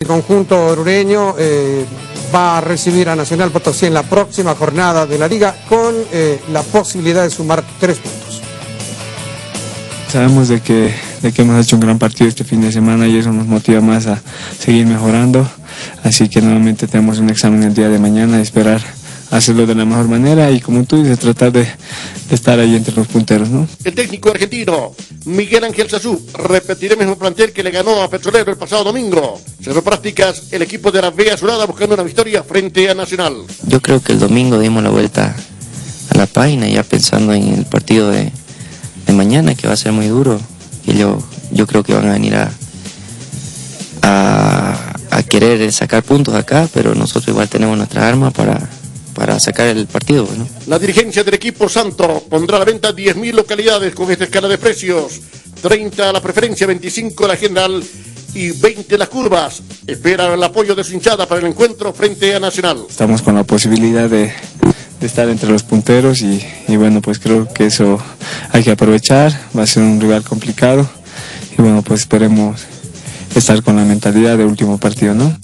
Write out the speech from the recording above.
El conjunto orureño eh, va a recibir a Nacional Potosí en la próxima jornada de la liga con eh, la posibilidad de sumar tres puntos. Sabemos de que, de que hemos hecho un gran partido este fin de semana y eso nos motiva más a seguir mejorando. Así que nuevamente tenemos un examen el día de mañana y esperar hacerlo de la mejor manera y como tú dices, tratar de, de estar ahí entre los punteros, ¿no? El técnico argentino Miguel Ángel Sazú repetirá el mismo plantel que le ganó a Petrolero el pasado domingo. Cerró prácticas el equipo de la Vega Azulada buscando una victoria frente a Nacional. Yo creo que el domingo dimos la vuelta a la página ya pensando en el partido de, de mañana que va a ser muy duro y yo, yo creo que van a venir a, a, a querer sacar puntos acá, pero nosotros igual tenemos nuestra arma para, para sacar el partido. ¿no? La dirigencia del equipo Santo pondrá a la venta 10.000 localidades con esta escala de precios. 30 la preferencia, 25 la general y 20 las curvas. Espera el apoyo de su hinchada para el encuentro frente a Nacional. Estamos con la posibilidad de, de estar entre los punteros y, y, bueno, pues creo que eso hay que aprovechar. Va a ser un rival complicado y bueno, pues esperemos estar con la mentalidad del último partido, ¿no?